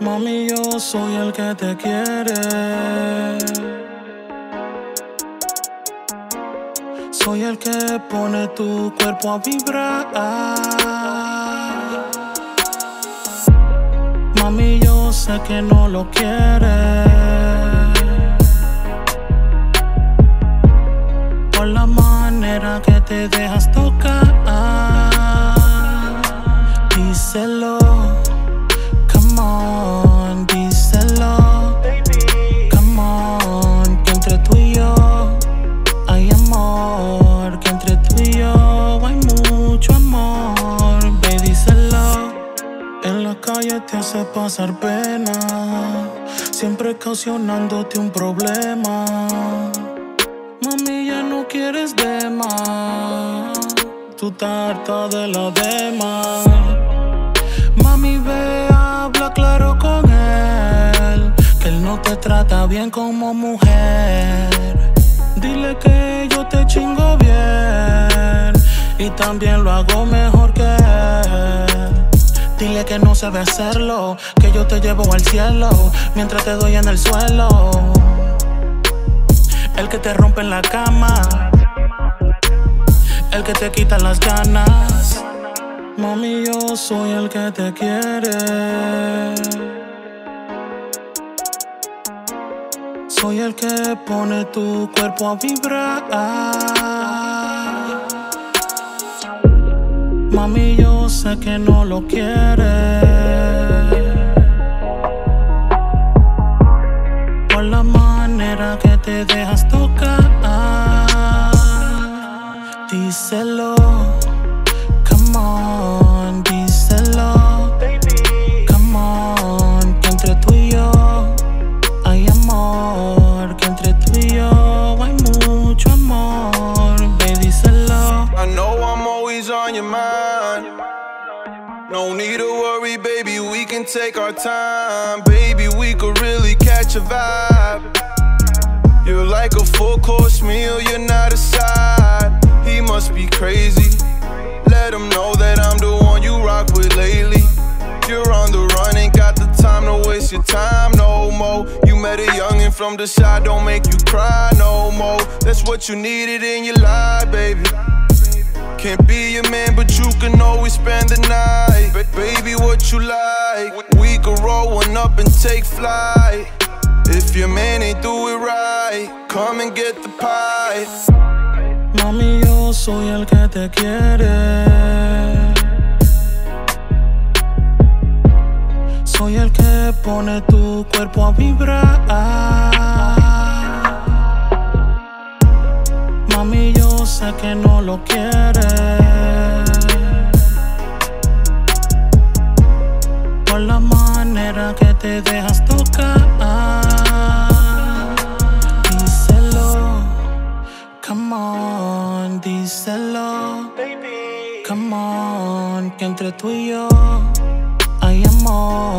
Mami, yo soy el que te quiere. Soy el que pone tu cuerpo a vibrar. Mami, yo sé que no lo quieres. Por la manera que te dejas la calle te hace pasar pena. Siempre caucionándote un problema. Mami, ya no quieres de más. Tú estás harta de la demás. Mami, ve, habla claro con él. Que él no te trata bien como mujer. Dile que yo te chingo bien. Y también lo hago mejor que él. Dile que no sabe hacerlo. Que yo te llevo al cielo. Mientras te doy en el suelo. El que te rompe en la cama. El que te quita las ganas. Mami, yo soy el que te quiere. Soy el que pone tu cuerpo a vibrar. Mami, yo sé que no lo quieres. Por la manera que te dejas tocar. Díselo. Always on your mind. No need to worry, baby, we can take our time. Baby, we could really catch a vibe. You're like a full course meal, you're not a side. He must be crazy. Let him know that I'm the one you rock with lately. You're on the run, ain't got the time to waste your time no more. You met a youngin' from the side, don't make you cry no more. That's what you needed in your life, baby. Can't be your man, but you can always spend the night. Ba- baby, what you like? We could roll one up and take flight. If your man ain't do it right, come and get the pie. Mami, yo soy el que te quiere. Soy el que pone tu cuerpo a vibrar. Mami, yo sé que no lo quieres. Por la manera que te dejas tocar. Díselo. Come on, díselo. Come on, que entre tú y yo hay amor.